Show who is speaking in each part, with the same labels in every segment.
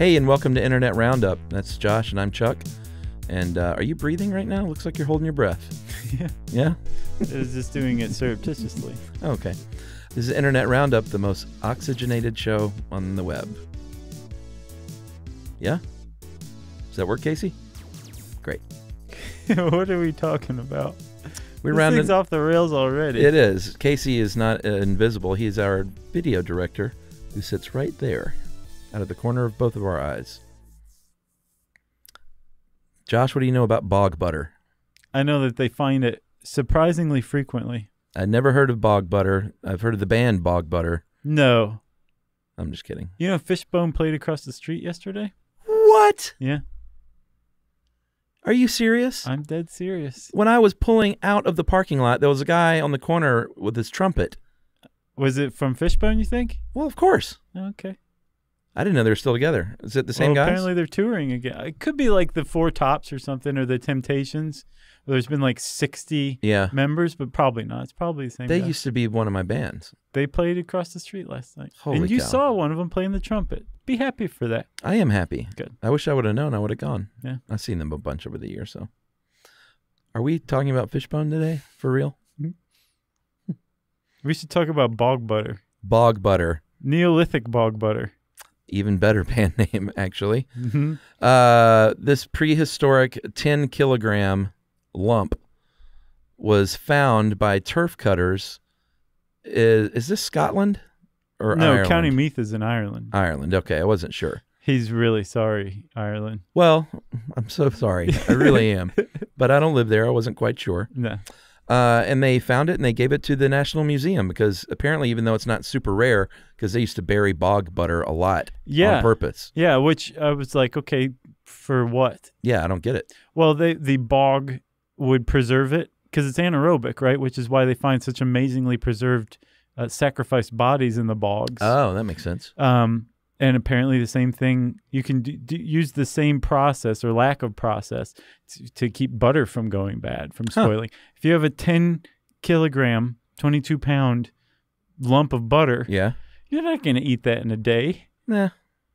Speaker 1: Hey, and welcome to Internet Roundup. That's Josh, and I'm Chuck. And uh, are you breathing right now? Looks like you're holding your breath.
Speaker 2: yeah,
Speaker 1: Yeah?
Speaker 2: it was just doing it surreptitiously.
Speaker 1: Okay. This is Internet Roundup, the most oxygenated show on the web. Yeah? Does that work, Casey? Great.
Speaker 2: what are we talking about?
Speaker 1: We
Speaker 2: this
Speaker 1: rounded.
Speaker 2: thing's off the rails already.
Speaker 1: It is. Casey is not uh, invisible. He's our video director who sits right there out of the corner of both of our eyes. Josh, what do you know about bog butter?
Speaker 2: I know that they find it surprisingly frequently.
Speaker 1: I never heard of bog butter. I've heard of the band Bog Butter.
Speaker 2: No.
Speaker 1: I'm just kidding.
Speaker 2: You know, Fishbone played across the street yesterday?
Speaker 1: What?
Speaker 2: Yeah,
Speaker 1: Are you serious?
Speaker 2: I'm dead serious.
Speaker 1: when I was pulling out of the parking lot, there was a guy on the corner with his trumpet.
Speaker 2: Was it from Fishbone, you think?
Speaker 1: Well, of course.
Speaker 2: Okay.
Speaker 1: I didn't know they were still together. Is it the same
Speaker 2: well,
Speaker 1: guys?
Speaker 2: Apparently they're touring again. It could be like the Four Tops or something, or the Temptations. There's been like 60
Speaker 1: yeah.
Speaker 2: members, but probably not. It's probably the same
Speaker 1: They
Speaker 2: guy.
Speaker 1: used to be one of my bands.
Speaker 2: They played across the street last night.
Speaker 1: Holy
Speaker 2: and you
Speaker 1: cow.
Speaker 2: saw one of them playing the trumpet. Be happy for that.
Speaker 1: I am happy.
Speaker 2: Good.
Speaker 1: I wish I would have known. I would have gone.
Speaker 2: Yeah.
Speaker 1: I've seen them a bunch over the years. So, are we talking about Fishbone today for real? Hmm.
Speaker 2: We should talk about bog butter.
Speaker 1: Bog Butter,
Speaker 2: Neolithic bog butter.
Speaker 1: Even better band name actually.
Speaker 2: Mm-hmm.
Speaker 1: Uh, this prehistoric 10 kilogram lump was found by turf cutters. Is, is this Scotland or
Speaker 2: No,
Speaker 1: Ireland?
Speaker 2: County Meath is in Ireland.
Speaker 1: Ireland. Okay, I wasn't sure.
Speaker 2: He's really sorry, Ireland.
Speaker 1: Well, I'm so sorry. I really am. But I don't live there. I wasn't quite sure.
Speaker 2: No.
Speaker 1: Uh, and they found it and they gave it to the National Museum because apparently, even though it's not super rare, because they used to bury bog butter a lot
Speaker 2: Yeah.
Speaker 1: on purpose.
Speaker 2: Yeah, which I was like, okay, for what?
Speaker 1: Yeah, I don't get it.
Speaker 2: Well, they the bog would preserve it because it's anaerobic, right? Which is why they find such amazingly preserved uh, sacrificed bodies in the bogs.
Speaker 1: Oh, that makes sense.
Speaker 2: Um, and apparently the same thing, you can do, do, use the same process or lack of process to, to keep butter from going bad, from
Speaker 1: Huh.
Speaker 2: spoiling. If you have a 10 kilogram, 22 pound lump of butter,
Speaker 1: Yeah.
Speaker 2: you're not going to eat that in a day.
Speaker 1: Nah.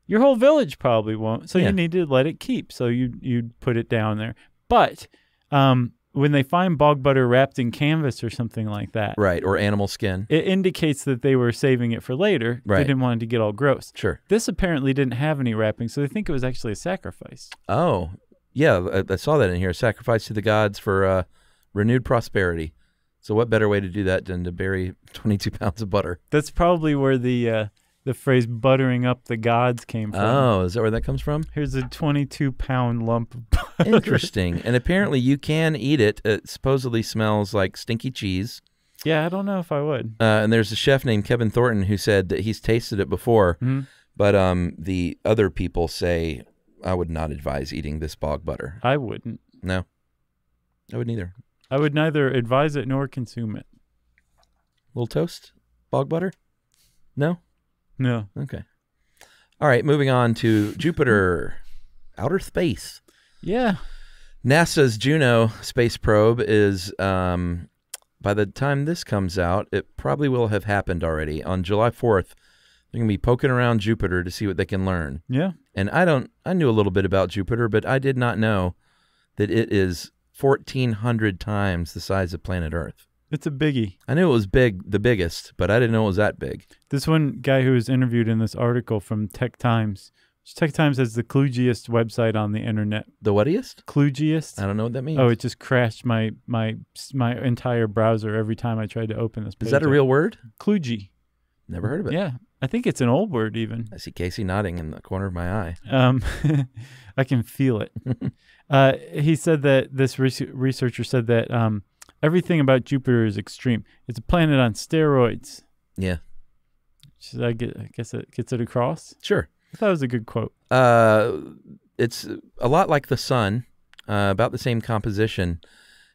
Speaker 2: Your whole village probably won't. So
Speaker 1: Yeah.
Speaker 2: you need to let it keep. So you you put it down there. But um, when they find bog butter wrapped in canvas or something like that,
Speaker 1: Right. Or animal skin.
Speaker 2: it indicates that they were saving it for later.
Speaker 1: Right.
Speaker 2: They didn't want it to get all gross.
Speaker 1: Sure.
Speaker 2: This apparently didn't have any wrapping, so they think it was actually a sacrifice.
Speaker 1: Oh, yeah. I, I saw that in here. Sacrifice to the gods for uh, renewed prosperity. So, what better way to do that than to bury 22 pounds of butter?
Speaker 2: That's probably where the uh, the phrase "buttering up the gods" came from.
Speaker 1: Oh, is that where that comes from?
Speaker 2: Here's a 22 pound lump of butter.
Speaker 1: Interesting. and apparently, you can eat it. It supposedly smells like stinky cheese.
Speaker 2: yeah, I don't know if I would.
Speaker 1: Uh, and there's a chef named Kevin Thornton who said that he's tasted it before,
Speaker 2: Mhm.
Speaker 1: but um, the other people say I would not advise eating this bog butter.
Speaker 2: I wouldn't.
Speaker 1: No, I would neither.
Speaker 2: I would neither advise it nor consume it.
Speaker 1: Little toast, bog butter. No.
Speaker 2: No.
Speaker 1: Okay. All right, moving on to Jupiter, outer space.
Speaker 2: Yeah.
Speaker 1: NASA's Juno space probe is, um, by the time this comes out, it probably will have happened already. On July 4th, they're going to be poking around Jupiter to see what they can learn.
Speaker 2: Yeah.
Speaker 1: And I don't, I knew a little bit about Jupiter, but I did not know that it is 1,400 times the size of planet Earth.
Speaker 2: It's a biggie.
Speaker 1: I knew it was big, the biggest, but I didn't know it was that big.
Speaker 2: This one guy who was interviewed in this article from Tech Times. which Tech Times has the kludgiest website on the internet.
Speaker 1: The whatiest?
Speaker 2: Kludgiest.
Speaker 1: I don't know what that means.
Speaker 2: Oh, it just crashed my my my entire browser every time I tried to open this. Page
Speaker 1: is that a real word?
Speaker 2: kludgy?
Speaker 1: Never heard of it.
Speaker 2: Yeah, I think it's an old word even.
Speaker 1: I see Casey nodding in the corner of my eye.
Speaker 2: Um, I can feel it. uh, he said that this res- researcher said that um, everything about Jupiter is extreme. It's a planet on steroids.
Speaker 1: Yeah,
Speaker 2: Should I get? I guess it gets it across.
Speaker 1: sure.
Speaker 2: I thought it was a good quote.
Speaker 1: Uh, it's a lot like the sun, uh, about the same composition,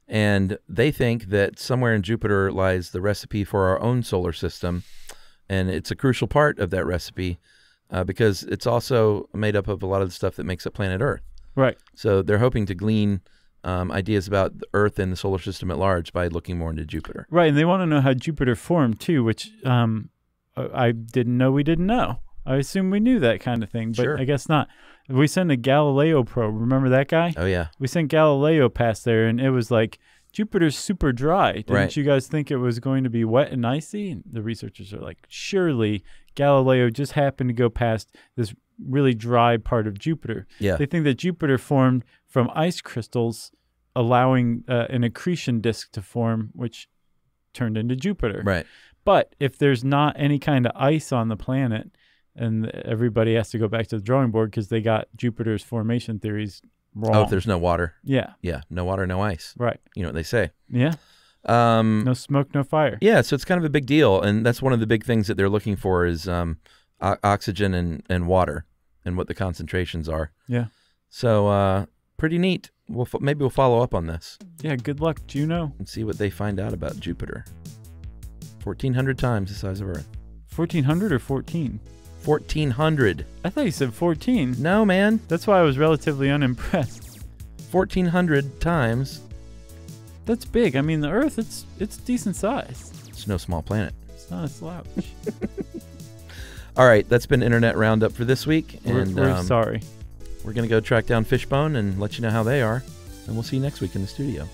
Speaker 1: and they think that somewhere in Jupiter lies the recipe for our own solar system, and it's a crucial part of that recipe uh, because it's also made up of a lot of the stuff that makes up planet Earth.
Speaker 2: Right.
Speaker 1: So they're hoping to glean um, ideas about the Earth and the solar system at large by looking more into Jupiter.
Speaker 2: Right, and they want to know how Jupiter formed too, which um, I I didn't know we didn't know. I assume we knew that kind of thing, but
Speaker 1: Sure.
Speaker 2: I guess not. We sent a Galileo probe. Remember that guy?
Speaker 1: Oh yeah.
Speaker 2: We sent Galileo past there, and it was like Jupiter's super dry. Didn't
Speaker 1: Right.
Speaker 2: you guys think it was going to be wet and icy? And the researchers are like, surely Galileo just happened to go past this really dry part of Jupiter.
Speaker 1: Yeah.
Speaker 2: They think that Jupiter formed from ice crystals, allowing uh, an accretion disk to form, which turned into Jupiter.
Speaker 1: Right.
Speaker 2: But if there's not any kind of ice on the planet, and everybody has to go back to the drawing board because they got Jupiter's formation theories wrong.
Speaker 1: Oh, if there's no water.
Speaker 2: yeah,
Speaker 1: Yeah. No water, no ice.
Speaker 2: right.
Speaker 1: You know what they say.
Speaker 2: Yeah,
Speaker 1: Um,
Speaker 2: no smoke, no fire.
Speaker 1: Yeah, so it's kind of a big deal, and that's one of the big things that they're looking for is um, oxygen and, and water, and what the concentrations are.
Speaker 2: Yeah.
Speaker 1: So uh, pretty neat. We'll maybe we'll follow up on this
Speaker 2: Yeah, good luck, Juno.
Speaker 1: and see what they find out about Jupiter. Fourteen hundred times the size of Earth.
Speaker 2: 1400 or 14?
Speaker 1: Fourteen hundred.
Speaker 2: I thought you said 14.
Speaker 1: No, man.
Speaker 2: That's why I was relatively unimpressed.
Speaker 1: Fourteen hundred times.
Speaker 2: That's big. I mean, the Earth, it's it's decent size.
Speaker 1: It's no small planet.
Speaker 2: It's not a slouch.
Speaker 1: All right, that's been Internet Roundup for this week,
Speaker 2: we're
Speaker 1: and
Speaker 2: we're
Speaker 1: um,
Speaker 2: sorry.
Speaker 1: we're gonna go track down Fishbone and let you know how they are, and we'll see you next week in the studio.